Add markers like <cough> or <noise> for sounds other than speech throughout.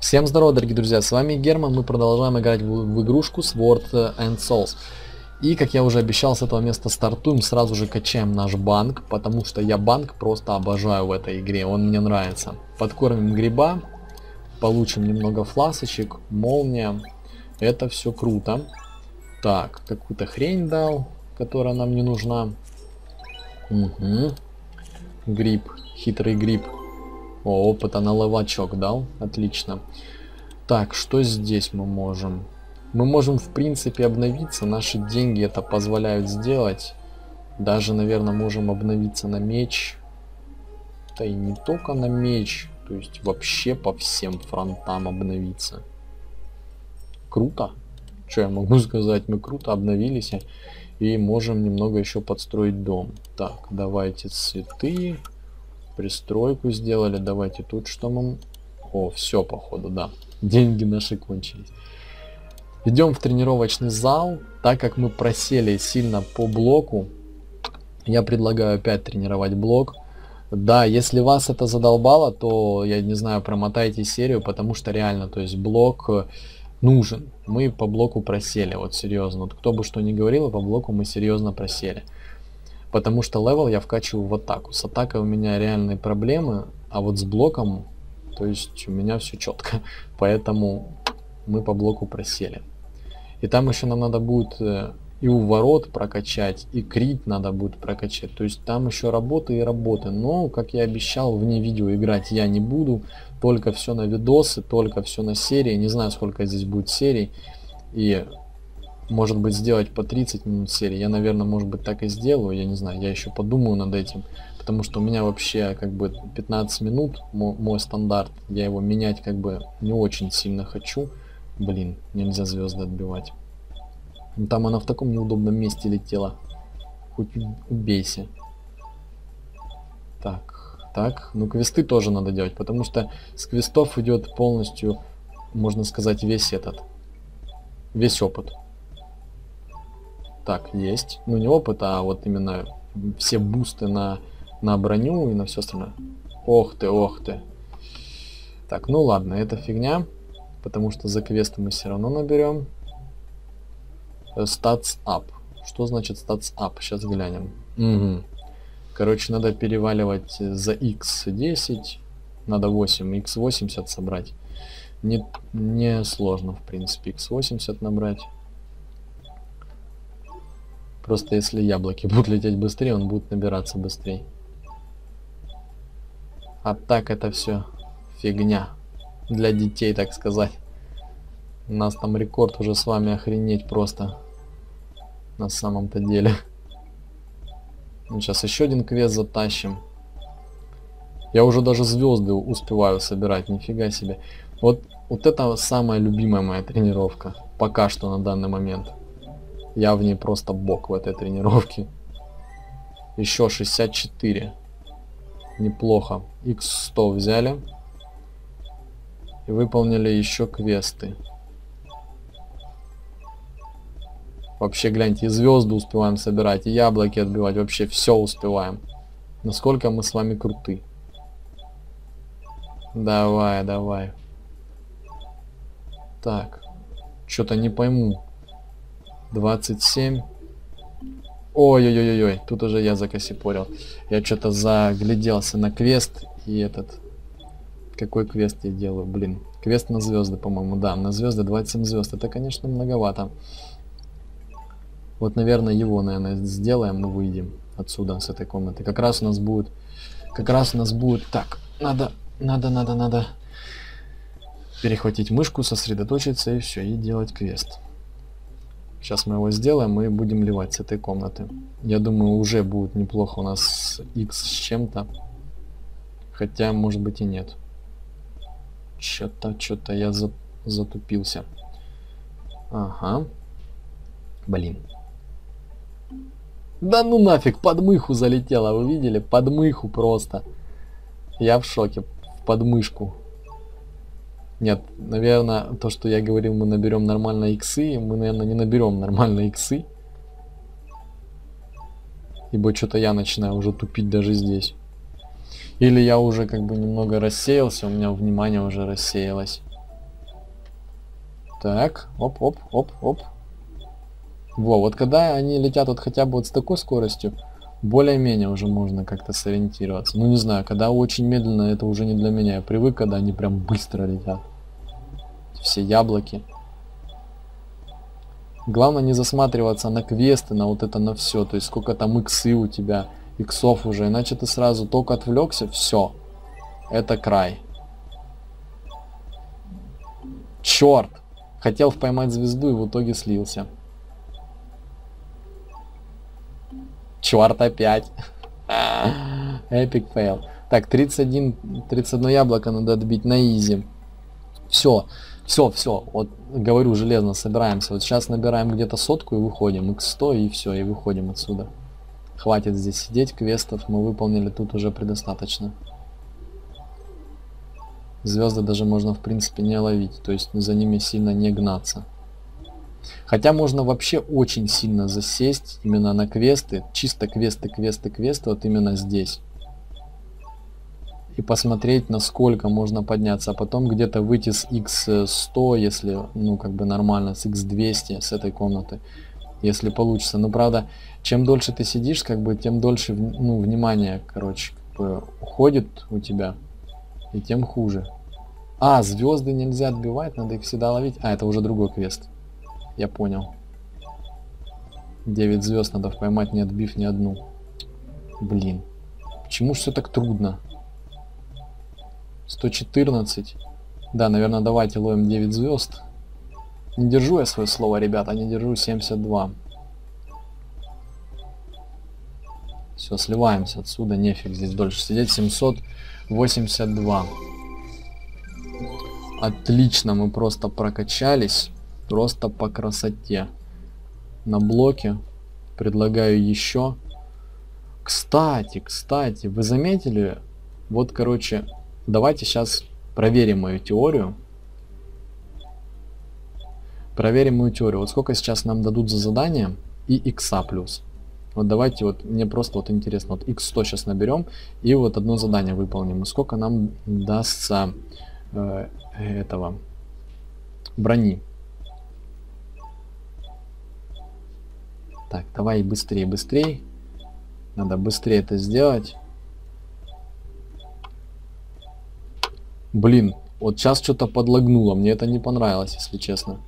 Всем здорова, дорогие друзья, с вами Герман, мы продолжаем играть в, в игрушку Sword and Souls. И, как я уже обещал, с этого места стартуем, сразу же качаем наш банк, потому что я банк просто обожаю в этой игре, он мне нравится. Подкормим гриба, получим немного фласочек, молния, это все круто. Так, какую-то хрень дал, которая нам не нужна. Угу. Гриб, хитрый гриб. О, опыта на ловачок дал. Отлично. Так, что здесь мы можем? Мы можем, в принципе, обновиться. Наши деньги это позволяют сделать. Даже, наверное, можем обновиться на меч. Да и не только на меч. То есть вообще по всем фронтам обновиться. Круто. Что я могу <laughs> сказать? Мы круто обновились. И можем немного еще подстроить дом. Так, давайте цветы пристройку сделали. Давайте тут что мы... О, все, походу, да. Деньги наши кончились. Идем в тренировочный зал. Так как мы просели сильно по блоку, я предлагаю опять тренировать блок. Да, если вас это задолбало, то, я не знаю, промотайте серию, потому что реально, то есть блок э, нужен. Мы по блоку просели, вот серьезно. Вот кто бы что ни говорил, по блоку мы серьезно просели. Потому что level я вкачиваю в атаку. С атакой у меня реальные проблемы, а вот с блоком, то есть у меня все четко. <laughs> Поэтому мы по блоку просели. И там еще нам надо будет э, и уворот прокачать, и крит надо будет прокачать. То есть там еще работы и работы. Но, как я обещал, вне видео играть я не буду. Только все на видосы, только все на серии. Не знаю, сколько здесь будет серий. И может быть сделать по 30 минут серии. Я, наверное, может быть так и сделаю, я не знаю, я еще подумаю над этим, потому что у меня вообще как бы 15 минут мой, мой стандарт, я его менять как бы не очень сильно хочу. Блин, нельзя звезды отбивать. Ну, там она в таком неудобном месте летела. Хоть убейся. Так, так, ну квесты тоже надо делать, потому что с квестов идет полностью, можно сказать, весь этот, весь опыт. Так, есть. Ну, не опыт, а вот именно все бусты на, на броню и на все остальное. Ох ты, ох ты. Так, ну ладно, это фигня. Потому что за квесты мы все равно наберем. Stats up. Что значит stats up? Сейчас глянем. Угу. Короче, надо переваливать за x10. Надо 8, x80 собрать. Не, не сложно, в принципе, x80 набрать. Просто если яблоки <laughs> будут лететь быстрее, он будет набираться быстрее. А так это все фигня. Для детей, так сказать. У нас там рекорд уже с вами охренеть просто. На самом-то деле. <laughs> Ну, сейчас еще один квест затащим. Я уже даже звезды успеваю собирать, нифига себе. Вот, вот это самая любимая моя тренировка. Пока что на данный момент. Я в ней просто бок в этой тренировке. Еще 64. Неплохо. X100 взяли. И выполнили еще квесты. Вообще, гляньте, и звезды успеваем собирать, и яблоки отбивать. Вообще все успеваем. Насколько мы с вами круты. Давай, давай. Так. Что-то не пойму. 27. Ой-ой-ой-ой, тут уже я закосипорил. Я что-то загляделся на квест и этот... Какой квест я делаю, блин. Квест на звезды, по-моему, да, на звезды 27 звезд. Это, конечно, многовато. Вот, наверное, его, наверное, сделаем и выйдем отсюда, с этой комнаты. Как раз у нас будет... Как раз у нас будет... Так, надо, надо, надо, надо перехватить мышку, сосредоточиться и все, и делать квест. Сейчас мы его сделаем и будем ливать с этой комнаты. Я думаю, уже будет неплохо у нас x с чем-то. Хотя, может быть и нет. Что-то, что-то я за, затупился. Ага. Блин. Да ну нафиг, подмыху залетела, вы видели? Подмыху просто. Я в шоке. В подмышку. Нет, наверное, то, что я говорил, мы наберем нормально иксы, мы, наверное, не наберем нормально иксы. Ибо что-то я начинаю уже тупить даже здесь. Или я уже как бы немного рассеялся, у меня внимание уже рассеялось. Так, оп, оп, оп, оп. Во, вот когда они летят вот хотя бы вот с такой скоростью, более-менее уже можно как-то сориентироваться. Ну не знаю, когда очень медленно, это уже не для меня. Я привык, когда они прям быстро летят. Все яблоки. Главное не засматриваться на квесты, на вот это, на все. То есть сколько там иксы у тебя, иксов уже. Иначе ты сразу только отвлекся, все. Это край. Черт! Хотел поймать звезду и в итоге слился. Черт опять. Epic fail. Так, 31, 31 яблоко надо отбить на easy. Все, все, все. Вот говорю, железно собираемся. Вот сейчас набираем где-то сотку и выходим. X100 и все, и выходим отсюда. Хватит здесь сидеть, квестов мы выполнили тут уже предостаточно. Звезды даже можно в принципе не ловить, то есть за ними сильно не гнаться. Хотя можно вообще очень сильно засесть именно на квесты, чисто квесты, квесты, квесты, вот именно здесь. И посмотреть, насколько можно подняться, а потом где-то выйти с x100, если, ну, как бы нормально, с x200, с этой комнаты, если получится. Но, правда, чем дольше ты сидишь, как бы, тем дольше, ну, внимание, короче, как бы, уходит у тебя, и тем хуже. А, звезды нельзя отбивать, надо их всегда ловить. А, это уже другой квест. Я понял. 9 звезд надо поймать, не отбив ни одну. Блин. Почему все так трудно? 114. Да, наверное, давайте ловим 9 звезд. Не держу я свое слово, ребята, не держу 72. Все, сливаемся отсюда, нефиг здесь дольше сидеть. 782. Отлично, мы просто прокачались. Просто по красоте. На блоке. Предлагаю еще. Кстати, кстати, вы заметили? Вот, короче, давайте сейчас проверим мою теорию. Проверим мою теорию. Вот сколько сейчас нам дадут за задание и икса плюс. Вот давайте вот, мне просто вот интересно, вот x100 сейчас наберем и вот одно задание выполним. И сколько нам дастся э, этого брони. Так, давай быстрее, быстрее. Надо быстрее это сделать. Блин, вот сейчас что-то подлагнуло. Мне это не понравилось, если честно.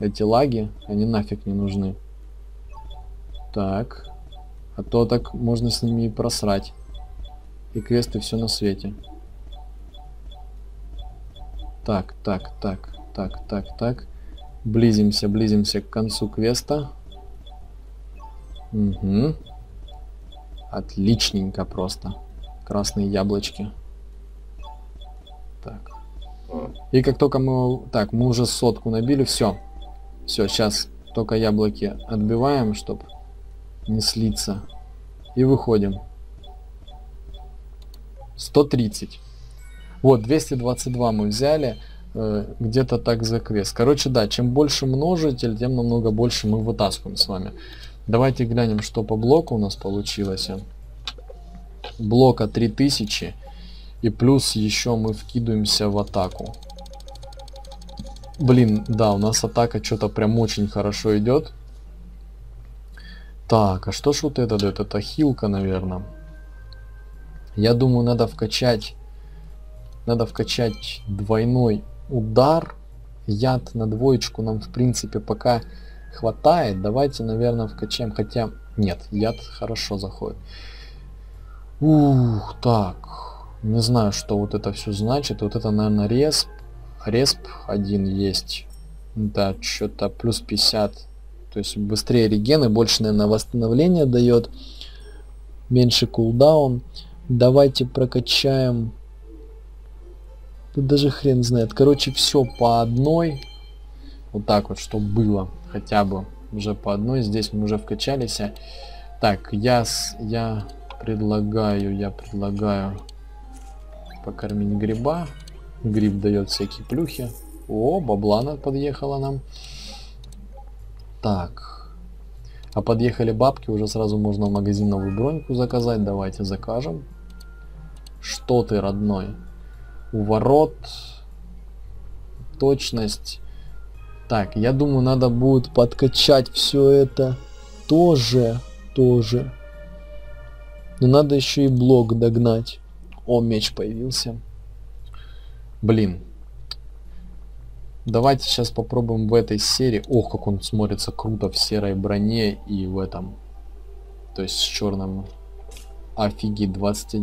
Эти лаги, они нафиг не нужны. Так. А то так можно с ними и просрать. И квесты все на свете. Так, так, так, так, так, так. Близимся, близимся к концу квеста. Угу. Отличненько просто. Красные яблочки. Так. И как только мы... Так, мы уже сотку набили, все. Все, сейчас только яблоки отбиваем, чтобы не слиться. И выходим. 130. Вот, 222 мы взяли. Э, Где-то так за квест. Короче, да, чем больше множитель, тем намного больше мы вытаскиваем с вами. Давайте глянем, что по блоку у нас получилось. Блока 3000. И плюс еще мы вкидываемся в атаку. Блин, да, у нас атака что-то прям очень хорошо идет. Так, а что ж вот это дает? Это хилка, наверное. Я думаю, надо вкачать... Надо вкачать двойной удар. Яд на двоечку нам, в принципе, пока хватает. Давайте, наверное, вкачаем. Хотя, нет, яд хорошо заходит. Ух, так. Не знаю, что вот это все значит. Вот это, наверное, респ. Респ один есть. Да, что-то плюс 50. То есть быстрее регены, больше, наверное, восстановление дает. Меньше кулдаун. Давайте прокачаем. Тут даже хрен знает. Короче, все по одной. Вот так вот, чтобы было хотя бы уже по одной. Здесь мы уже вкачались. Так, я, я предлагаю, я предлагаю покормить гриба. Гриб дает всякие плюхи. О, баблана подъехала нам. Так. А подъехали бабки, уже сразу можно в магазин новую броньку заказать. Давайте закажем. Что ты, родной? У ворот. Точность. Так, я думаю, надо будет подкачать все это тоже, тоже. Но надо еще и блок догнать. О, меч появился. Блин. Давайте сейчас попробуем в этой серии. Ох, как он смотрится круто в серой броне и в этом. То есть с черным. Офигеть, 20...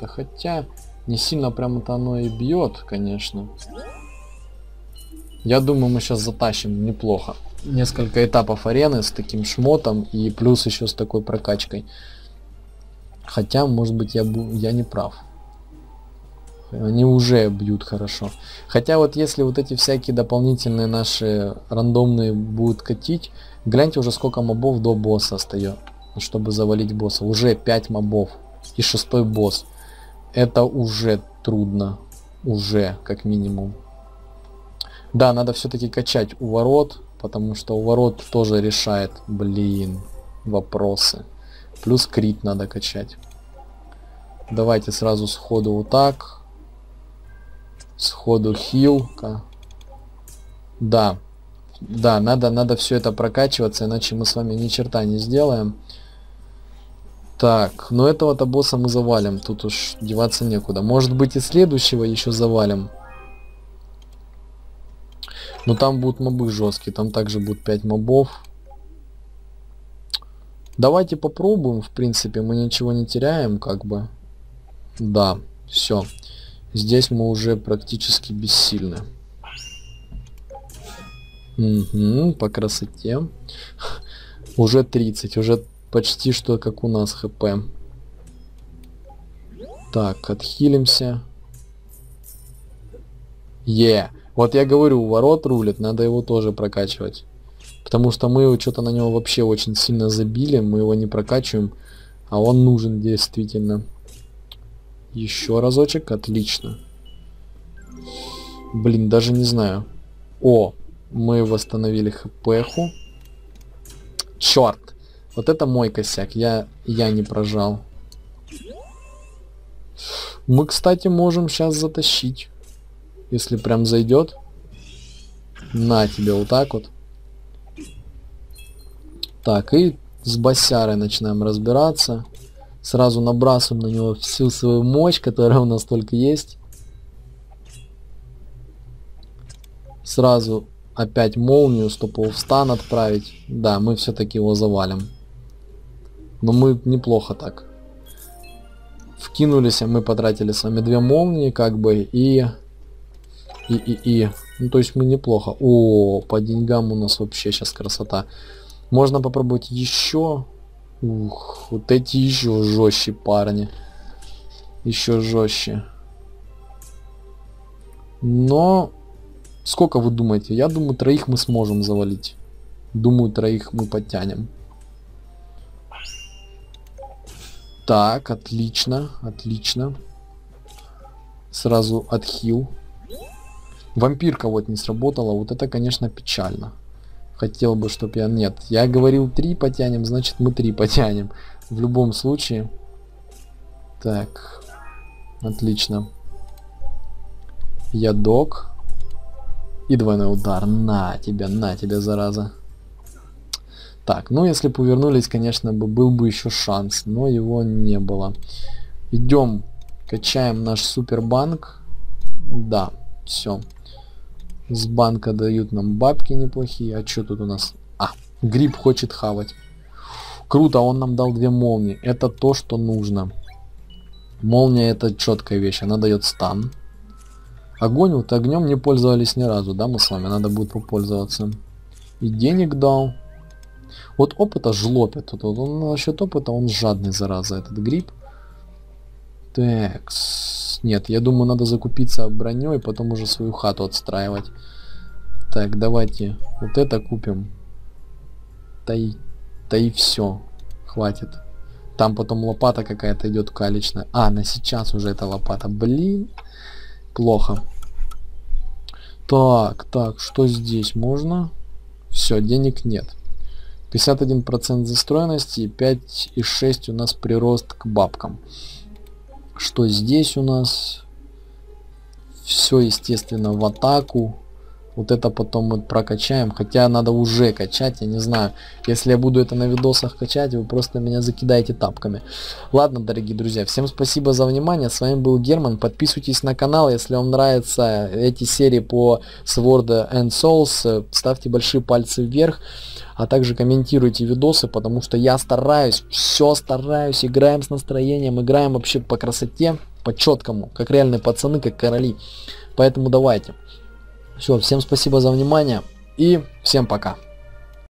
Да хотя, не сильно прямо-то оно и бьет, конечно. Я думаю, мы сейчас затащим неплохо. Несколько этапов арены с таким шмотом и плюс еще с такой прокачкой. Хотя, может быть, я, я не прав. Они уже бьют хорошо. Хотя вот если вот эти всякие дополнительные наши рандомные будут катить, гляньте уже сколько мобов до босса остается, чтобы завалить босса. Уже 5 мобов и шестой босс. Это уже трудно. Уже, как минимум. Да, надо все-таки качать у ворот, потому что у ворот тоже решает, блин, вопросы. Плюс крит надо качать. Давайте сразу сходу вот так. Сходу хилка. Да. Да, надо, надо все это прокачиваться, иначе мы с вами ни черта не сделаем. Так, ну этого-то босса мы завалим. Тут уж деваться некуда. Может быть и следующего еще завалим. Но там будут мобы жесткие, там также будет 5 мобов. Давайте попробуем, в принципе, мы ничего не теряем, как бы. Да, все. Здесь мы уже практически бессильны. Угу, по красоте. <laughs> Уже 30, уже почти что как у нас хп. Так, отхилимся. Е. Yeah. Вот я говорю, ворот рулит, надо его тоже прокачивать. Потому что мы что-то на него вообще очень сильно забили, мы его не прокачиваем, а он нужен действительно. Еще разочек, отлично. Блин, даже не знаю. О, мы восстановили хпху. Черт! Вот это мой косяк, я, я не прожал. Мы, кстати, можем сейчас затащить. Если прям зайдет. На тебе вот так вот. Так, и с босярой начинаем разбираться. Сразу набрасываем на него всю свою мощь, которая у нас только есть. Сразу опять молнию, стоповый стан отправить. Да, мы все-таки его завалим. Но мы неплохо так. Вкинулись, а мы потратили с вами две молнии, как бы, и и, и, и. Ну, то есть мы неплохо. О, по деньгам у нас вообще сейчас красота. Можно попробовать еще. Ух, вот эти еще жестче парни. Еще жестче. Но... Сколько вы думаете? Я думаю, троих мы сможем завалить. Думаю, троих мы подтянем. Так, отлично, отлично. Сразу отхил. Вампирка вот не сработала, вот это, конечно, печально. Хотел бы, чтобы я... Нет, я говорил 3 потянем, значит мы 3 потянем. В любом случае. Так. Отлично. Ядок. И двойной удар. На тебя, на тебя, зараза. Так, ну если бы увернулись, конечно, бы был бы еще шанс, но его не было. Идем, качаем наш супербанк. Да, все. С банка дают нам бабки неплохие. А что тут у нас? А, гриб хочет хавать. Круто, он нам дал две молнии. Это то, что нужно. Молния это четкая вещь, она дает стан. Огонь, вот огнем не пользовались ни разу, да, мы с вами, надо будет попользоваться. И денег дал. Вот опыта жлопит. Вот, вот он насчет опыта, он жадный, зараза, этот гриб. Нет, я думаю, надо закупиться броней, потом уже свою хату отстраивать. Так, давайте вот это купим. Да и, да и все. Хватит. Там потом лопата какая-то идет калечная. А, на сейчас уже эта лопата. Блин. Плохо. Так, так, что здесь можно? Все, денег нет. 51% застроенности и 5,6 у нас прирост к бабкам. Что здесь у нас? Все, естественно, в атаку. Вот это потом мы прокачаем. Хотя надо уже качать, я не знаю. Если я буду это на видосах качать, вы просто меня закидаете тапками. Ладно, дорогие друзья, всем спасибо за внимание. С вами был Герман. Подписывайтесь на канал, если вам нравятся эти серии по Sword and Souls. Ставьте большие пальцы вверх. А также комментируйте видосы, потому что я стараюсь, все стараюсь, играем с настроением, играем вообще по красоте, по четкому, как реальные пацаны, как короли. Поэтому давайте. Все, всем спасибо за внимание и всем пока.